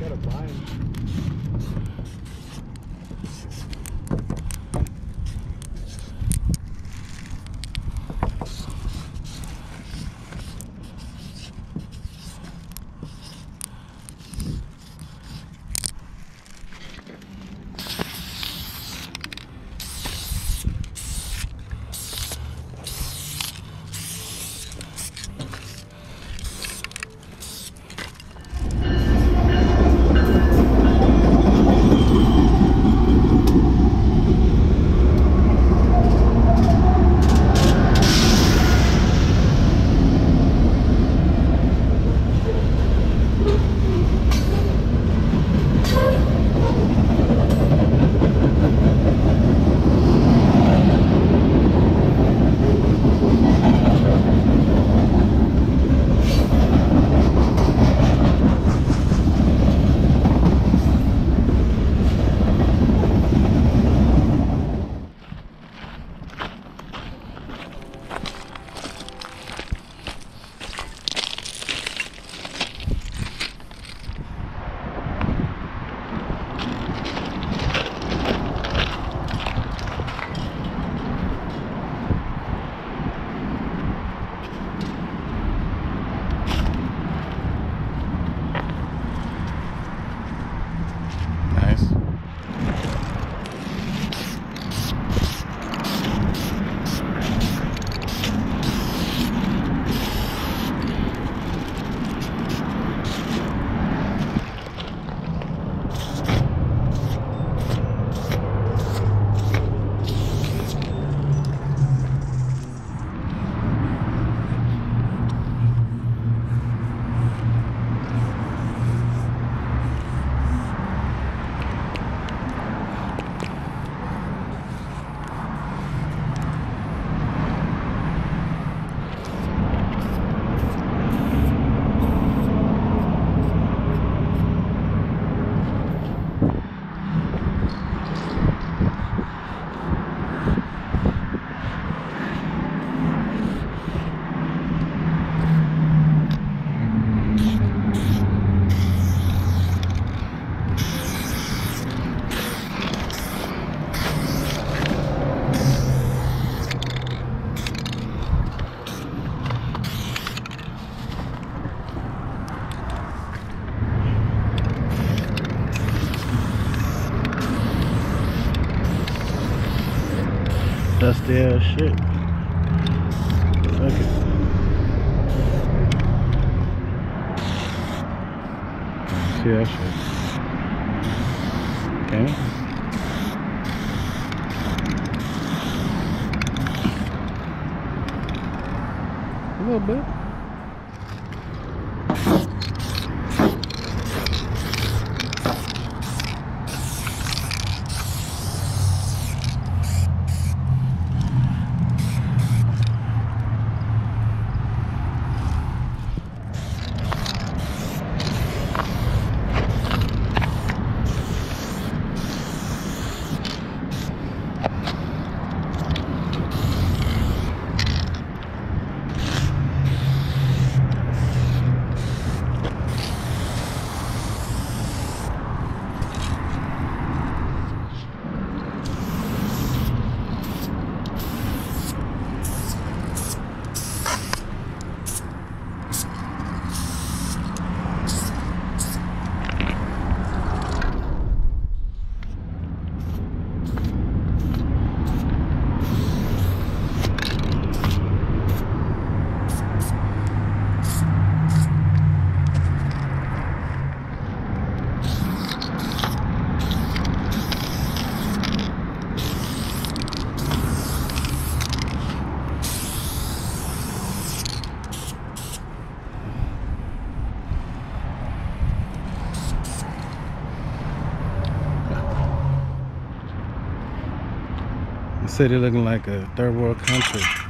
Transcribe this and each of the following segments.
gotta buy 'em. Ass shit. It. See that shit. It? A little bit. City looking like a third world country.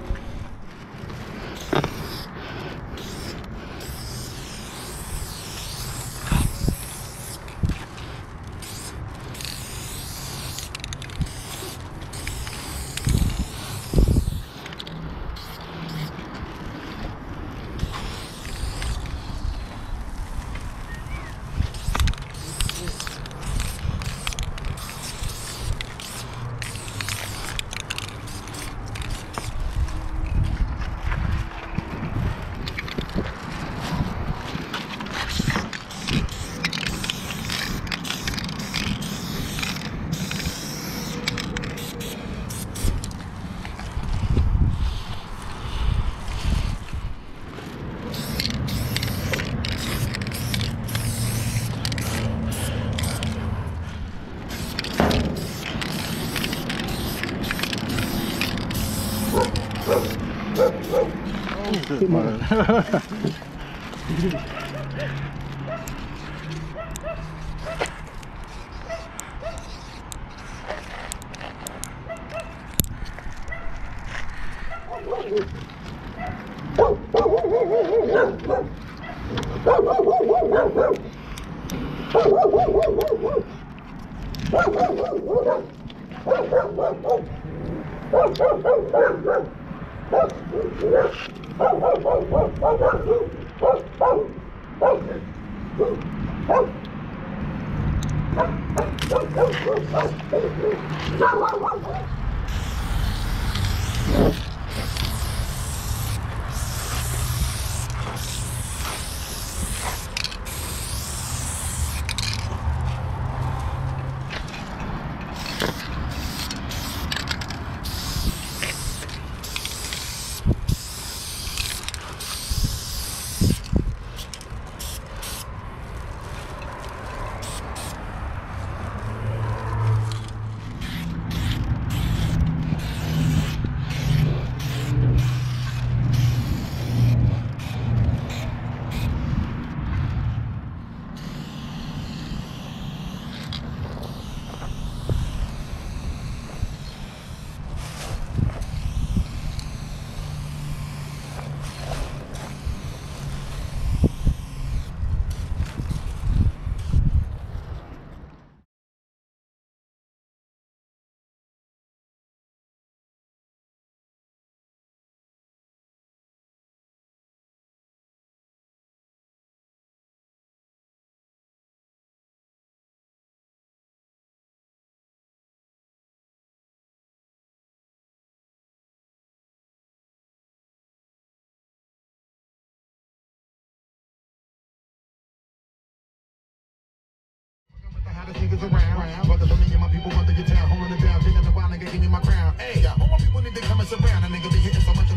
bit more. Woo! Fuck niggas around. For me and my people, mother get down, holding it down. Nigga, give me my crown. Hey, all my people need to come and surround. A nigga be hitting so much